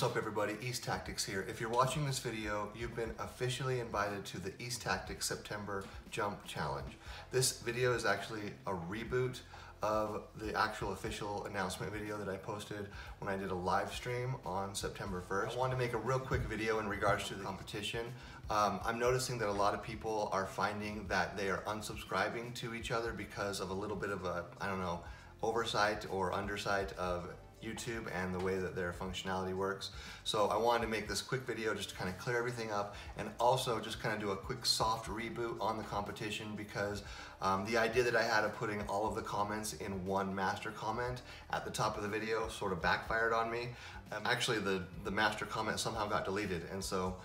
What's up everybody, East Tactics here. If you're watching this video, you've been officially invited to the East Tactics September Jump Challenge. This video is actually a reboot of the actual official announcement video that I posted when I did a live stream on September 1st. I wanted to make a real quick video in regards to the competition. Um, I'm noticing that a lot of people are finding that they are unsubscribing to each other because of a little bit of a, I don't know, oversight or undersight of YouTube and the way that their functionality works. So I wanted to make this quick video just to kind of clear everything up and also just kind of do a quick soft reboot on the competition because um, the idea that I had of putting all of the comments in one master comment at the top of the video sort of backfired on me. Um, actually the, the master comment somehow got deleted and so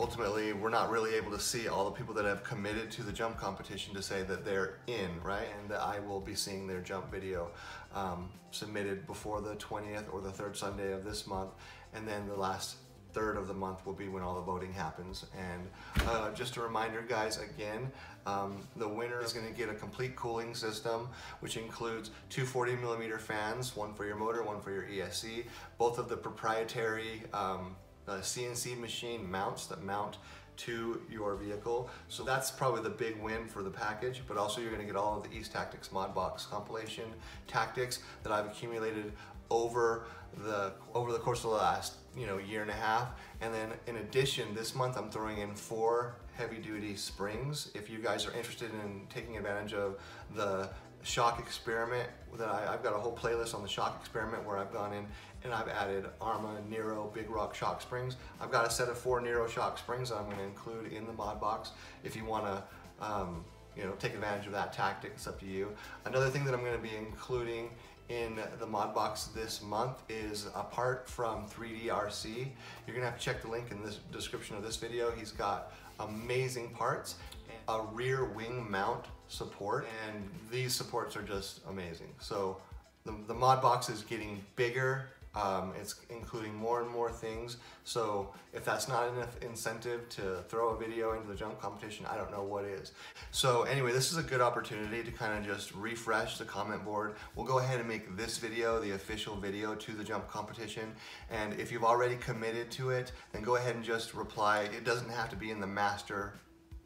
ultimately we're not really able to see all the people that have committed to the jump competition to say that they're in, right? And that I will be seeing their jump video um, submitted before the 20th or the third Sunday of this month. And then the last third of the month will be when all the voting happens. And uh, just a reminder, guys, again, um, the winner is gonna get a complete cooling system, which includes two 40 millimeter fans, one for your motor, one for your ESC, both of the proprietary um, Uh, CNC machine mounts that mount to your vehicle. So that's probably the big win for the package, but also you're gonna get all of the East Tactics mod box compilation tactics that I've accumulated over the over the course of the last you know year and a half and then in addition this month I'm throwing in four heavy duty springs if you guys are interested in taking advantage of the shock experiment that I, have got a whole playlist on the shock experiment where I've gone in and I've added Arrma, Nero Big Rock shock springs. I've got a set of four Nero shock springs that I'm going to include in the mod box if you want to um, you know, take advantage of that tactic, it's up to you. Another thing that I'm going to be including in the mod box this month is a part from 3DRC. You're gonna have to check the link in the description of this video. He's got amazing parts, a rear wing mount support, and these supports are just amazing. So the, the mod box is getting bigger um, it's including more and more things. So if that's not enough incentive to throw a video into the jump competition, I don't know what is. So anyway, this is a good opportunity to kind of just refresh the comment board. We'll go ahead and make this video the official video to the jump competition. And if you've already committed to it, then go ahead and just reply. It doesn't have to be in the master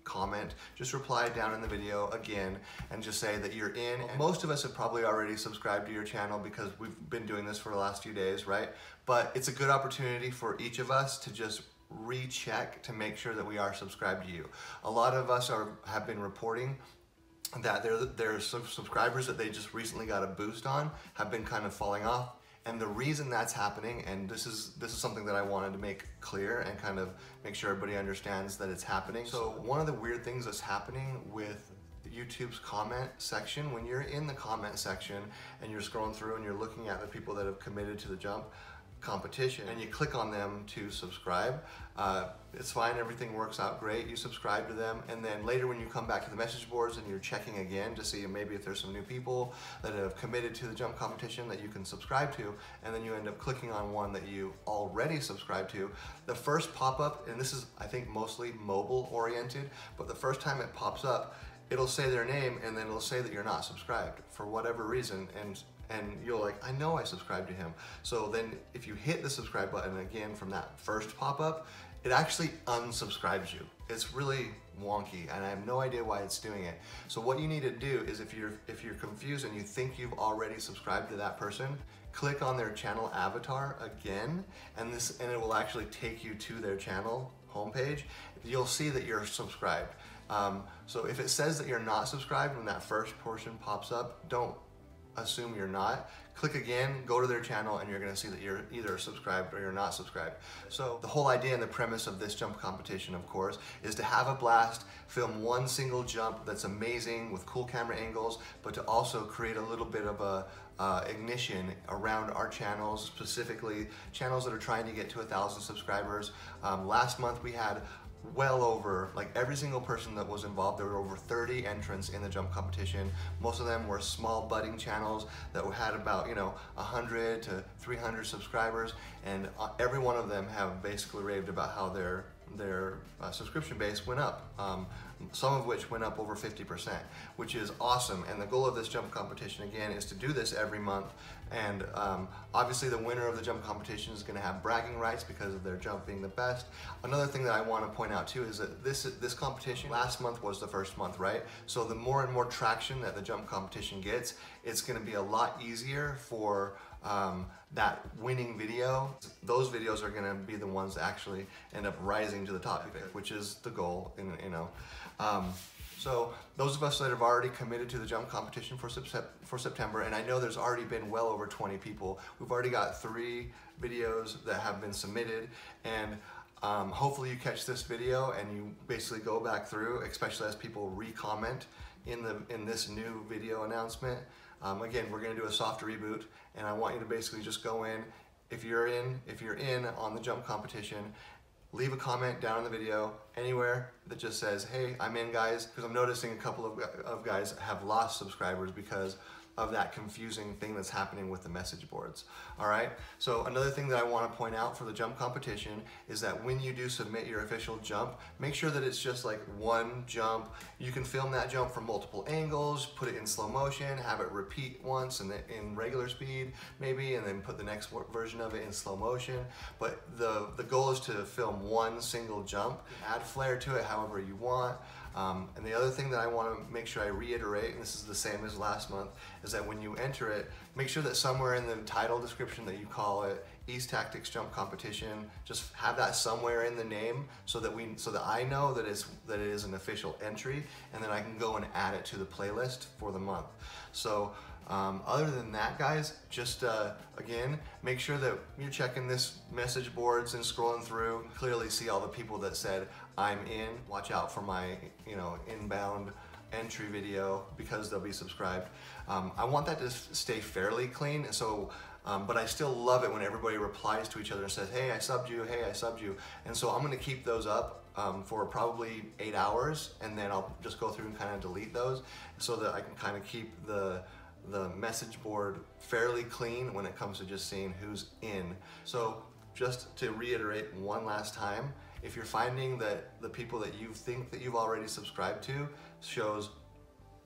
comment, just reply down in the video again and just say that you're in. And most of us have probably already subscribed to your channel because we've been doing this for the last few days, right? But it's a good opportunity for each of us to just recheck to make sure that we are subscribed to you. A lot of us are have been reporting that there, there are some subscribers that they just recently got a boost on have been kind of falling off and the reason that's happening, and this is this is something that I wanted to make clear and kind of make sure everybody understands that it's happening. So one of the weird things that's happening with YouTube's comment section, when you're in the comment section and you're scrolling through and you're looking at the people that have committed to the jump, competition and you click on them to subscribe, uh, it's fine, everything works out great, you subscribe to them, and then later when you come back to the message boards and you're checking again to see maybe if there's some new people that have committed to the jump competition that you can subscribe to, and then you end up clicking on one that you already subscribed to, the first pop-up, and this is I think mostly mobile oriented, but the first time it pops up, it'll say their name and then it'll say that you're not subscribed for whatever reason and and you're like, I know I subscribed to him. So then if you hit the subscribe button again from that first pop-up, it actually unsubscribes you. It's really wonky and I have no idea why it's doing it. So what you need to do is if you're if you're confused and you think you've already subscribed to that person, click on their channel avatar again and this and it will actually take you to their channel homepage. You'll see that you're subscribed. Um, so if it says that you're not subscribed when that first portion pops up, don't assume you're not. Click again, go to their channel, and you're gonna see that you're either subscribed or you're not subscribed. So the whole idea and the premise of this jump competition, of course, is to have a blast, film one single jump that's amazing with cool camera angles, but to also create a little bit of a uh, ignition around our channels, specifically channels that are trying to get to a thousand subscribers. Um, last month we had well over, like every single person that was involved, there were over 30 entrants in the jump competition. Most of them were small budding channels that had about, you know, 100 to 300 subscribers, and uh, every one of them have basically raved about how their their uh, subscription base went up. Um, some of which went up over 50%, which is awesome. And the goal of this jump competition, again, is to do this every month. And um, obviously the winner of the jump competition is gonna have bragging rights because of their jump being the best. Another thing that I wanna point out too is that this, this competition, last month was the first month, right? So the more and more traction that the jump competition gets, it's gonna be a lot easier for um, that winning video, those videos are gonna be the ones that actually end up rising to the top, which is the goal, in, you know. Um, so those of us that have already committed to the jump competition for, for September, and I know there's already been well over 20 people, we've already got three videos that have been submitted, and um, hopefully you catch this video and you basically go back through, especially as people re-comment in, the, in this new video announcement. Um, again, we're gonna do a soft reboot, and I want you to basically just go in, if you're in, if you're in on the jump competition, leave a comment down in the video anywhere that just says, hey, I'm in guys, because I'm noticing a couple of, of guys have lost subscribers because of that confusing thing that's happening with the message boards. All right. So another thing that I want to point out for the jump competition is that when you do submit your official jump, make sure that it's just like one jump. You can film that jump from multiple angles, put it in slow motion, have it repeat once and then in regular speed maybe, and then put the next version of it in slow motion. But the, the goal is to film one single jump, add flair to it however you want. Um, and the other thing that I want to make sure I reiterate, and this is the same as last month, is that when you enter it, make sure that somewhere in the title description that you call it East Tactics Jump Competition, just have that somewhere in the name so that we so that I know that it's that it is an official entry, and then I can go and add it to the playlist for the month. So. Um, other than that, guys, just uh, again, make sure that you're checking this message boards and scrolling through. Clearly see all the people that said, I'm in. Watch out for my, you know, inbound entry video because they'll be subscribed. Um, I want that to stay fairly clean. And so, um, but I still love it when everybody replies to each other and says, hey, I subbed you, hey, I subbed you. And so I'm gonna keep those up um, for probably eight hours and then I'll just go through and kind of delete those so that I can kind of keep the the message board fairly clean when it comes to just seeing who's in. So just to reiterate one last time, if you're finding that the people that you think that you've already subscribed to shows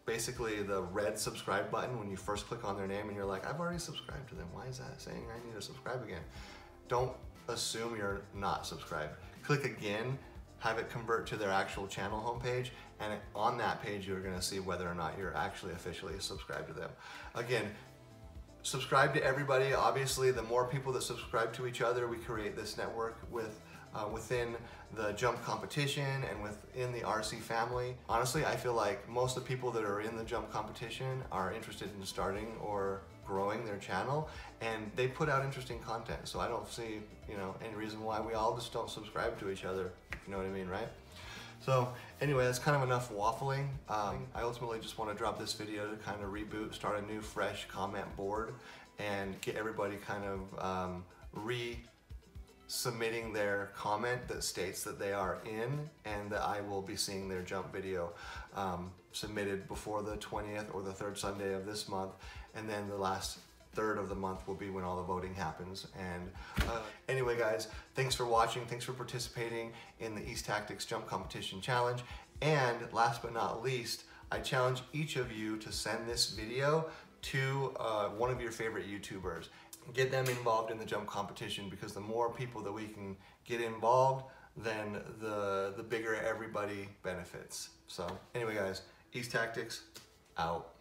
basically the red subscribe button when you first click on their name and you're like, I've already subscribed to them. Why is that saying I need to subscribe again? Don't assume you're not subscribed. Click again, have it convert to their actual channel homepage, and on that page you're gonna see whether or not you're actually officially subscribed to them. Again, subscribe to everybody. Obviously, the more people that subscribe to each other, we create this network with uh, within the jump competition and within the RC family. Honestly, I feel like most of the people that are in the jump competition are interested in starting or growing their channel and they put out interesting content. So I don't see, you know, any reason why we all just don't subscribe to each other. You know what I mean, right? So anyway, that's kind of enough waffling. Um, I ultimately just want to drop this video to kind of reboot, start a new fresh comment board and get everybody kind of um, re submitting their comment that states that they are in and that I will be seeing their jump video um, submitted before the 20th or the third Sunday of this month and then the last third of the month will be when all the voting happens and uh, anyway guys thanks for watching thanks for participating in the East Tactics Jump Competition Challenge and last but not least I challenge each of you to send this video to uh, one of your favorite YouTubers get them involved in the jump competition because the more people that we can get involved, then the, the bigger everybody benefits. So anyway guys, East Tactics out.